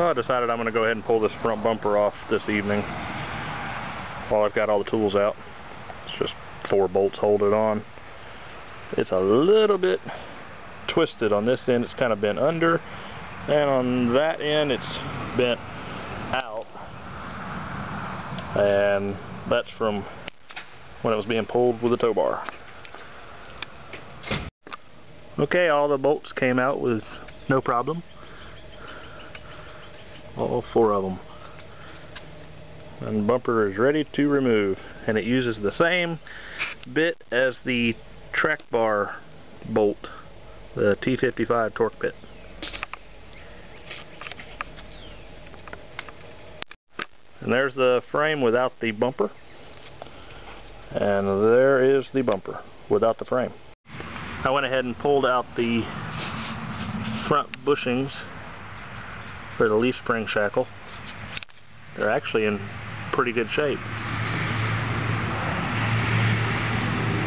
Well, I decided I'm going to go ahead and pull this front bumper off this evening while I've got all the tools out. It's just four bolts hold it on. It's a little bit twisted on this end. It's kind of bent under. And on that end, it's bent out. And that's from when it was being pulled with a tow bar. Okay, all the bolts came out with no problem all four of them and bumper is ready to remove and it uses the same bit as the track bar bolt the T55 Torx bit. And there's the frame without the bumper. And there is the bumper without the frame. I went ahead and pulled out the front bushings for the leaf spring shackle. They're actually in pretty good shape.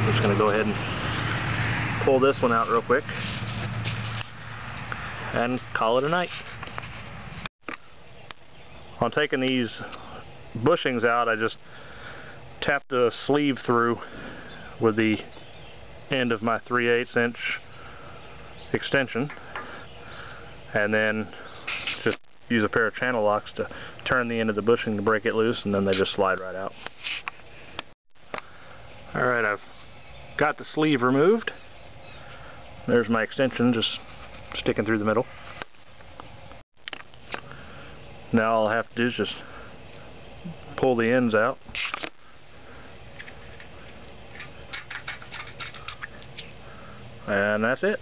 I'm just going to go ahead and pull this one out real quick and call it a night. On taking these bushings out, I just tapped the sleeve through with the end of my 3 8 inch extension and then use a pair of channel locks to turn the end of the bushing to break it loose and then they just slide right out. Alright, I've got the sleeve removed. There's my extension just sticking through the middle. Now all I have to do is just pull the ends out. And that's it.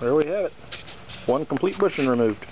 There we have it. One complete bushing removed.